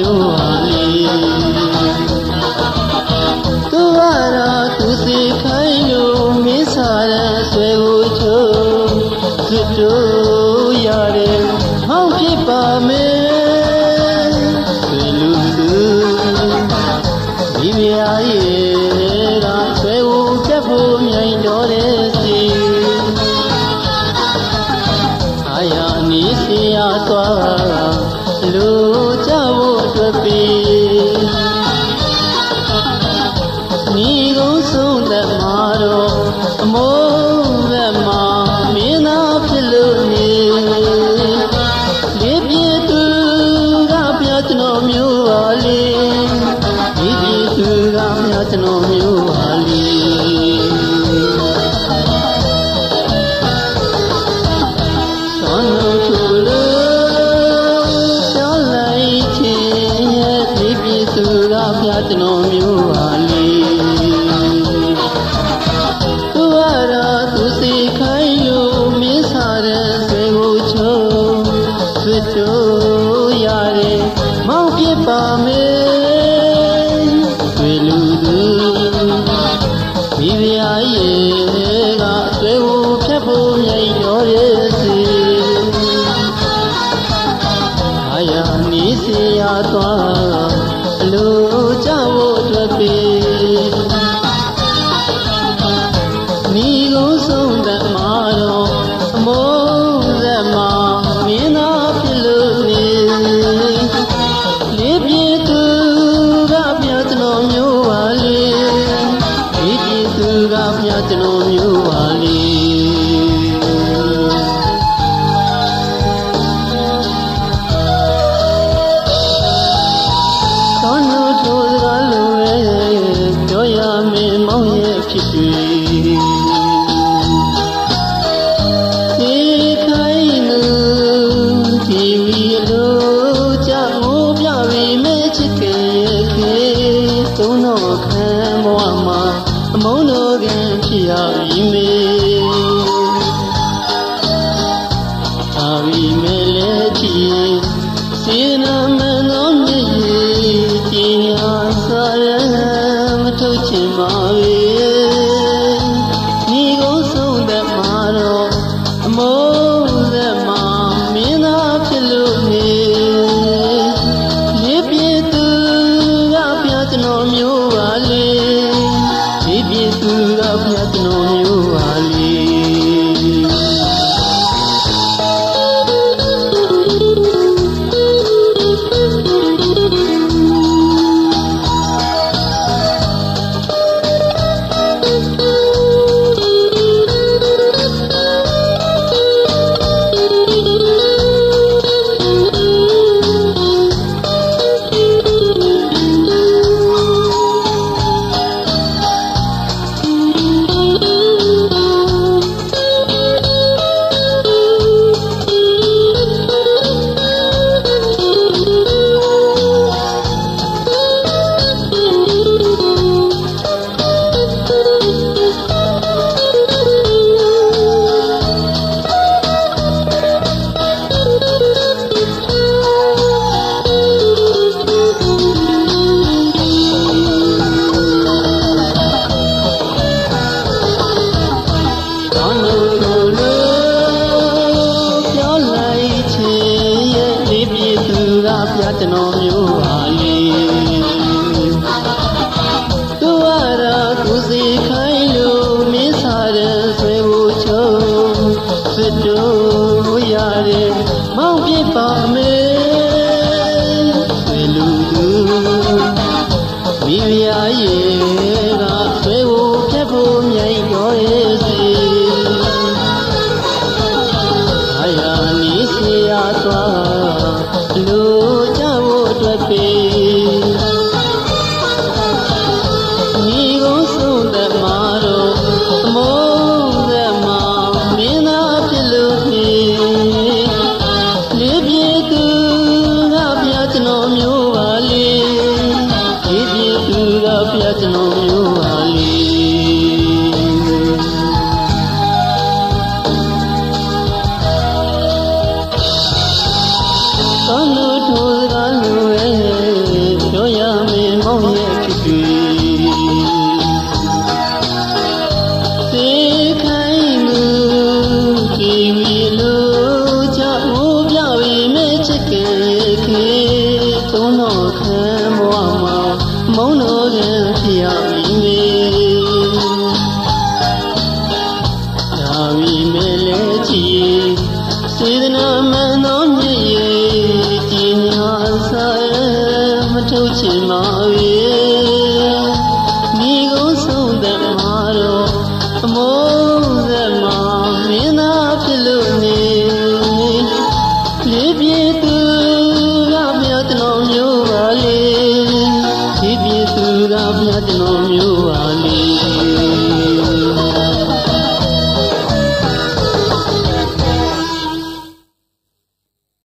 ပြုပါ၏သူကတော့သူစီခိုင်းလို့မင်းစားတဲ့ဆွဲဟုချိုးသူတို့ရတယ်ဟောက်ဖြစ်ပါမယ်ဒီလူလူဒီမြာရဲ့ကဆွဲဟုချက်ဖို့မြိုင်တော်တဲ့စီအာယာနီစီယာသွားလူ ပြီမိကိုဆုံးသက်မှာတော့အမိုး ဖျားကျွန်တော်မျိုးပါလေ မိုးစက်မှာမြင်သာဖြစ်လို့နေလေပြေသူကပြကျွန်တော်မျိုးပါလေလေပြေသူကပြကျွန်တော်မျိုးပါလေ Yine men not know you. Son မျိုး